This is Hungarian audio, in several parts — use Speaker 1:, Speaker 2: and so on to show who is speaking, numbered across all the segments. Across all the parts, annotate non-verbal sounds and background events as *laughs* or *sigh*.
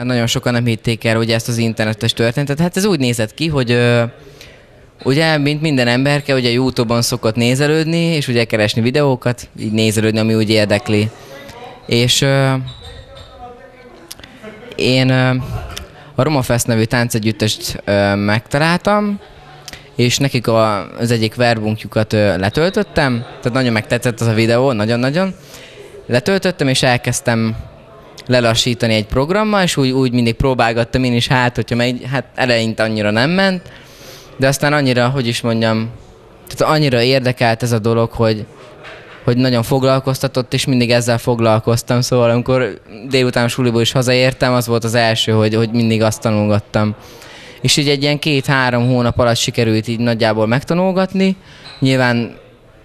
Speaker 1: mert nagyon sokan nem hitték el ugye ezt az internetes történetet. Hát ez úgy nézett ki, hogy ö, ugye, mint minden emberke, ugye Youtube-on szokott nézelődni, és ugye keresni videókat, így nézelődni, ami úgy érdekli. És én a Romafest nevű táncegyüttest ö, megtaláltam, és nekik a, az egyik verbunkjukat ö, letöltöttem, tehát nagyon megtetszett az a videó, nagyon-nagyon. Letöltöttem, és elkezdtem lelassítani egy programmal, és úgy, úgy mindig próbálgattam én is, hát, hogyha megy, hát eleinte annyira nem ment, de aztán annyira, hogy is mondjam, tehát annyira érdekelt ez a dolog, hogy, hogy nagyon foglalkoztatott, és mindig ezzel foglalkoztam, szóval amikor délután suliból is hazaértem, az volt az első, hogy, hogy mindig azt tanulgattam. És így egy ilyen két-három hónap alatt sikerült így nagyjából megtanulgatni. Nyilván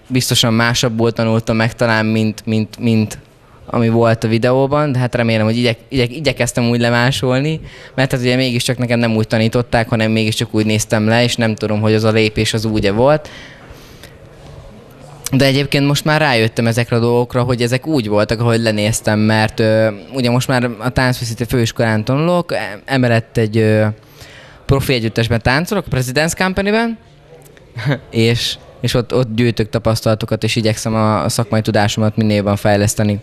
Speaker 1: biztosan másabbból tanultam meg talán, mint, mint, mint ami volt a videóban, de hát remélem, hogy igyek, igyek, igyekeztem úgy lemásolni, mert hát ugye mégiscsak nekem nem úgy tanították, hanem mégiscsak úgy néztem le, és nem tudom, hogy az a lépés az úgy volt. De egyébként most már rájöttem ezekre a dolgokra, hogy ezek úgy voltak, ahogy lenéztem, mert ö, ugye most már a táncfeszítő főiskolán tanulok, e- emellett egy ö, profi együttesben táncolok, a President's Company-ben, *laughs* és, és ott, ott gyűjtök tapasztalatokat, és igyekszem a, a szakmai tudásomat minél jobban fejleszteni.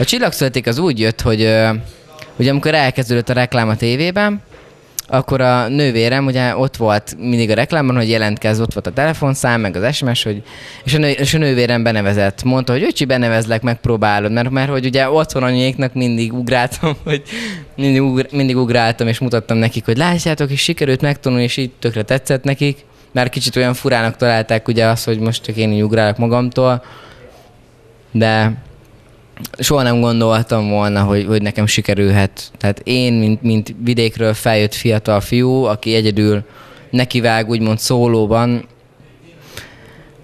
Speaker 1: A csillagszületik az úgy jött, hogy ugye amikor elkezdődött a reklám a tévében, akkor a nővérem ugye ott volt mindig a reklámban, hogy jelentkezz, ott volt a telefonszám, meg az SMS, hogy, és, a nő, és a nővérem benevezett. Mondta, hogy öcsi, benevezlek, megpróbálod, mert, mert hogy ugye otthon anyéknak mindig ugráltam, *laughs* hogy mindig, ugr, mindig ugráltam, és mutattam nekik, hogy látjátok, és sikerült megtanulni, és így tökre tetszett nekik. Már kicsit olyan furának találták ugye azt, hogy most csak én így ugrálok magamtól, de soha nem gondoltam volna, hogy, hogy nekem sikerülhet. Tehát én, mint, mint vidékről feljött fiatal fiú, aki egyedül nekivág úgymond szólóban,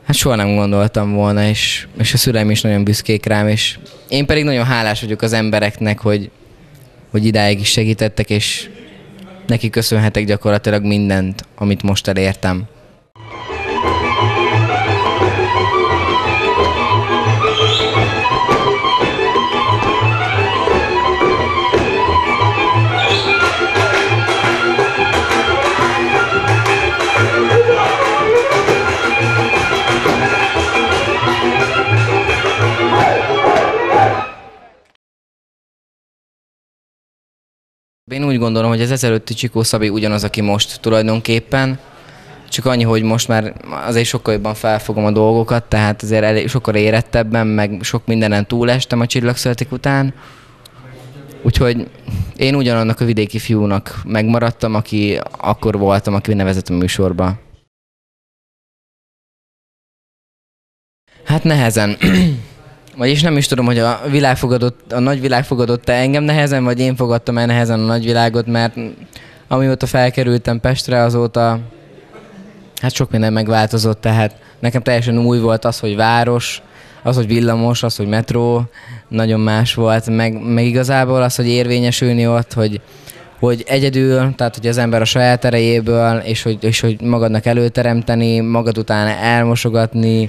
Speaker 1: hát soha nem gondoltam volna, és, és a szüleim is nagyon büszkék rám, és én pedig nagyon hálás vagyok az embereknek, hogy, hogy idáig is segítettek, és neki köszönhetek gyakorlatilag mindent, amit most elértem. Én úgy gondolom, hogy az ezelőtti Csikó Szabi ugyanaz, aki most tulajdonképpen, csak annyi, hogy most már azért sokkal jobban felfogom a dolgokat, tehát azért elég, sokkal érettebben, meg sok mindenen túlestem a csillagszületik után. Úgyhogy én ugyanannak a vidéki fiúnak megmaradtam, aki akkor voltam, aki nevezett a műsorba. Hát nehezen. *clears throat* Vagyis nem is tudom, hogy a világ fogadott, a nagyvilág fogadott-e engem nehezen, vagy én fogadtam el nehezen a nagyvilágot, mert amióta felkerültem Pestre, azóta hát sok minden megváltozott, tehát nekem teljesen új volt az, hogy város, az, hogy villamos, az, hogy metró, nagyon más volt, meg, meg igazából az, hogy érvényesülni ott, hogy, hogy egyedül, tehát hogy az ember a saját erejéből, és hogy, és hogy magadnak előteremteni, magad után elmosogatni,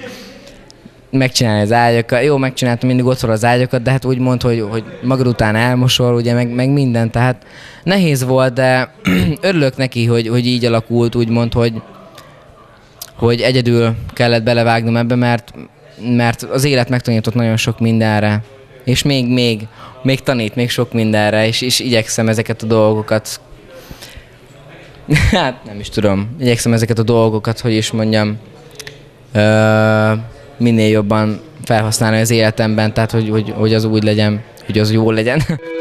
Speaker 1: megcsinálni az ágyakat. Jó, megcsináltam mindig otthon az ágyakat, de hát úgy mond, hogy, hogy magad után elmosol, ugye, meg, meg minden. Tehát nehéz volt, de *clears throat* örülök neki, hogy, hogy így alakult, úgymond, hogy, hogy egyedül kellett belevágnom ebbe, mert, mert az élet megtanított nagyon sok mindenre. És még, még, még tanít még sok mindenre, és, és igyekszem ezeket a dolgokat *laughs* hát nem is tudom, igyekszem ezeket a dolgokat, hogy is mondjam, minél jobban felhasználni az életemben, tehát hogy, hogy, hogy az úgy legyen, hogy az jó legyen. *laughs*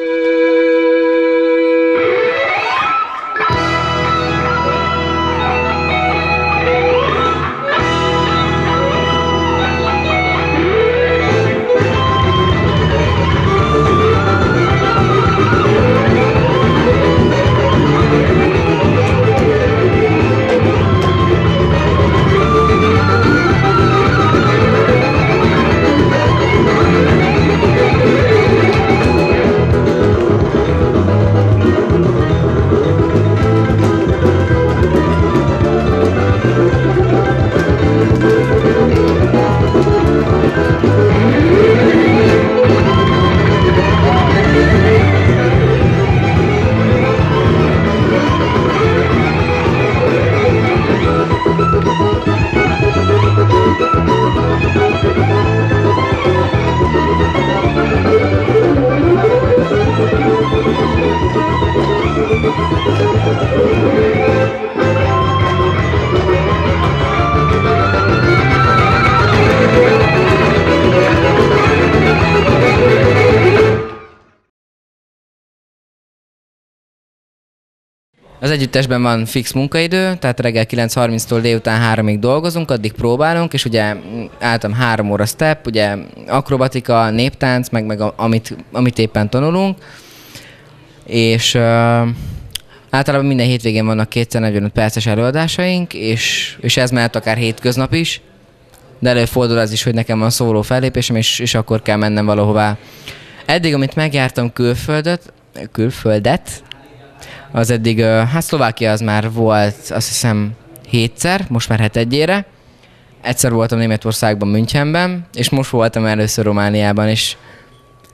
Speaker 1: Az együttesben van fix munkaidő, tehát reggel 9.30-tól délután 3-ig dolgozunk, addig próbálunk, és ugye álltam három óra step, ugye akrobatika, néptánc, meg, meg amit, amit éppen tanulunk. És uh, általában minden hétvégén vannak 245 perces előadásaink, és, és ez mehet akár hétköznap is, de előfordul az is, hogy nekem van szóló fellépésem, és, és akkor kell mennem valahová. Eddig, amit megjártam külföldet, külföldet, az eddig, hát Szlovákia az már volt azt hiszem hétszer, most már hetedjére. Egyszer voltam Németországban, Münchenben, és most voltam először Romániában, és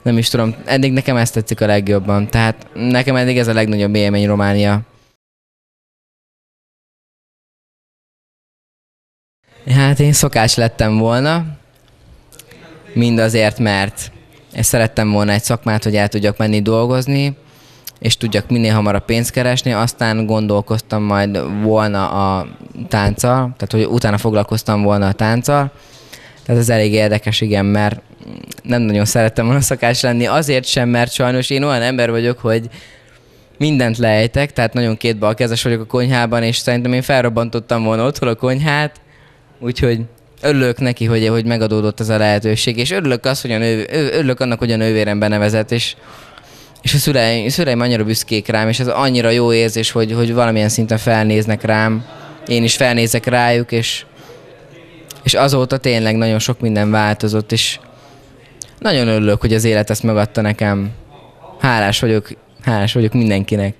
Speaker 1: nem is tudom, eddig nekem ezt tetszik a legjobban. Tehát nekem eddig ez a legnagyobb élmény Románia. Hát én szokás lettem volna, mind azért, mert szerettem volna egy szakmát, hogy el tudjak menni dolgozni, és tudjak minél hamarabb pénzt keresni, aztán gondolkoztam majd volna a tánccal, tehát hogy utána foglalkoztam volna a tánccal, tehát ez elég érdekes, igen, mert nem nagyon szerettem volna szakás lenni, azért sem, mert sajnos én olyan ember vagyok, hogy mindent lejtek, tehát nagyon két balkezes vagyok a konyhában, és szerintem én felrobbantottam volna otthon a konyhát, úgyhogy örülök neki, hogy, hogy megadódott ez a lehetőség, és örülök, az, hogy a nő, örülök annak, hogy a nővérem benevezett, és és a szüleim, a szüleim annyira büszkék rám, és ez annyira jó érzés, hogy, hogy valamilyen szinten felnéznek rám, én is felnézek rájuk, és, és azóta tényleg nagyon sok minden változott, és nagyon örülök, hogy az élet ezt megadta nekem. Hálás vagyok, hálás vagyok mindenkinek.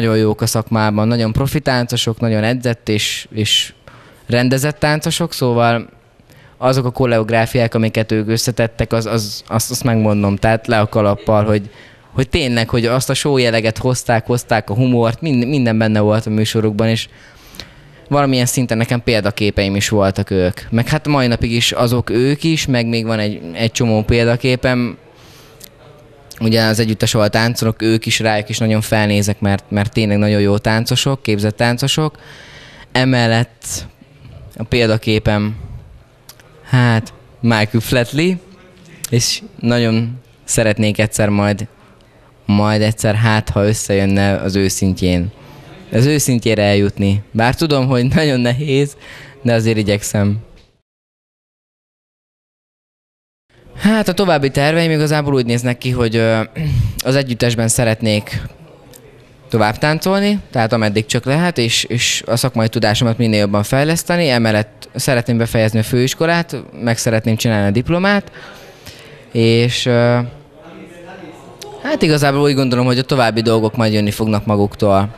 Speaker 1: Nagyon jók a szakmában, nagyon profi táncosok, nagyon edzett és, és rendezett táncosok, szóval azok a koreográfiák, amiket ők összetettek, az, az, azt, azt megmondom, tehát le a kalappal, hogy, hogy tényleg, hogy azt a show hozták, hozták a humort, minden, minden benne volt a műsorukban, és valamilyen szinten nekem példaképeim is voltak ők. Meg hát mai napig is azok ők is, meg még van egy, egy csomó példaképem, ugye az együttes volt táncolok, ők is rájuk is nagyon felnézek, mert, mert tényleg nagyon jó táncosok, képzett táncosok. Emellett a példaképem, hát Michael Flatley, és nagyon szeretnék egyszer majd, majd egyszer hát, ha összejönne az őszintjén. Az őszintjére eljutni. Bár tudom, hogy nagyon nehéz, de azért igyekszem. Hát a további terveim igazából úgy néznek ki, hogy az együttesben szeretnék tovább táncolni, tehát ameddig csak lehet, és, és a szakmai tudásomat minél jobban fejleszteni. Emellett szeretném befejezni a főiskolát, meg szeretném csinálni a diplomát, és hát igazából úgy gondolom, hogy a további dolgok majd jönni fognak maguktól.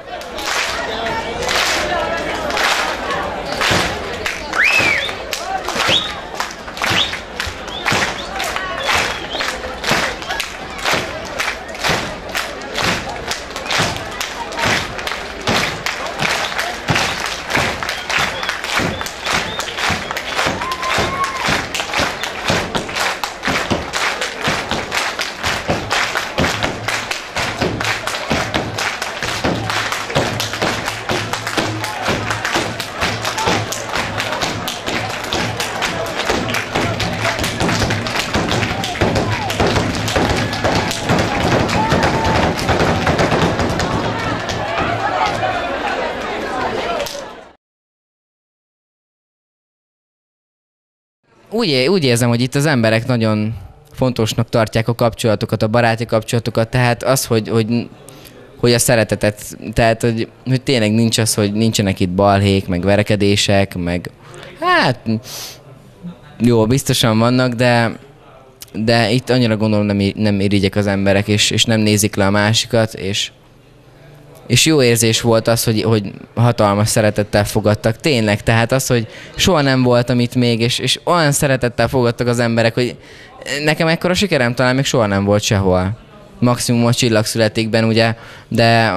Speaker 1: Úgy, úgy érzem, hogy itt az emberek nagyon fontosnak tartják a kapcsolatokat, a baráti kapcsolatokat, tehát az, hogy, hogy, hogy a szeretetet, tehát hogy, hogy tényleg nincs az, hogy nincsenek itt balhék, meg verekedések, meg hát jó, biztosan vannak, de de itt annyira gondolom nem, nem irigyek az emberek, és, és nem nézik le a másikat, és és jó érzés volt az, hogy, hogy hatalmas szeretettel fogadtak. Tényleg, tehát az, hogy soha nem voltam itt még, és, és olyan szeretettel fogadtak az emberek, hogy nekem ekkora sikerem talán még soha nem volt sehol. Maximum a csillagszületékben, ugye, de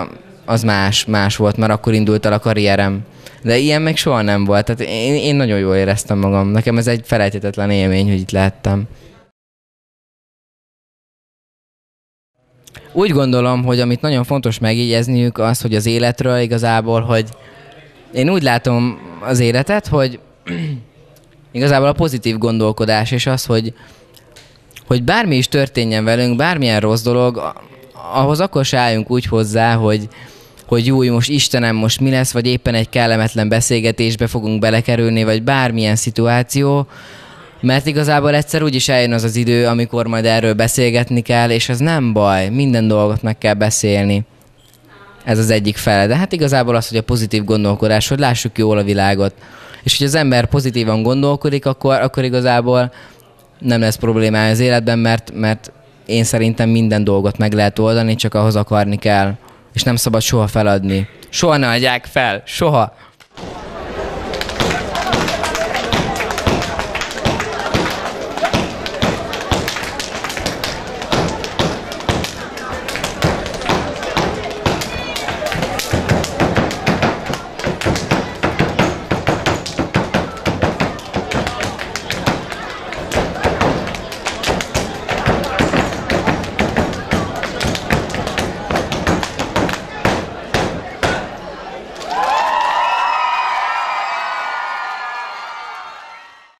Speaker 1: az más, más volt, mert akkor indult el a karrierem. De ilyen még soha nem volt, tehát én, én nagyon jól éreztem magam. Nekem ez egy felejthetetlen élmény, hogy itt lehettem. Úgy gondolom, hogy amit nagyon fontos megjegyezniük az, hogy az életről igazából, hogy én úgy látom az életet, hogy *clears throat* igazából a pozitív gondolkodás és az, hogy, hogy bármi is történjen velünk, bármilyen rossz dolog, ahhoz akkor se álljunk úgy hozzá, hogy, hogy jó, most Istenem, most mi lesz, vagy éppen egy kellemetlen beszélgetésbe fogunk belekerülni, vagy bármilyen szituáció, mert igazából egyszer úgy is eljön az az idő, amikor majd erről beszélgetni kell, és ez nem baj, minden dolgot meg kell beszélni. Ez az egyik fele. De hát igazából az, hogy a pozitív gondolkodás, hogy lássuk jól a világot. És hogy az ember pozitívan gondolkodik, akkor, akkor igazából nem lesz problémája az életben, mert, mert én szerintem minden dolgot meg lehet oldani, csak ahhoz akarni kell. És nem szabad soha feladni. Soha ne adják fel. Soha.